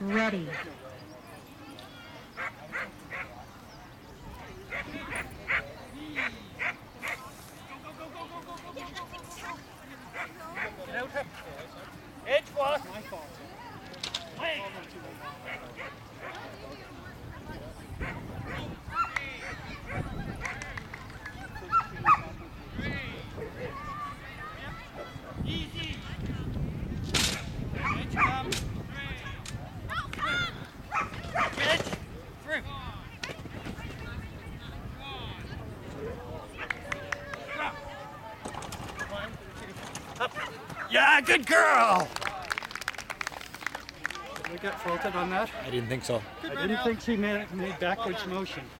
Ready. Edge. Easy. Yeah, good girl. Did We get faulted on that. I didn't think so. I didn't think she made, made backwards motion.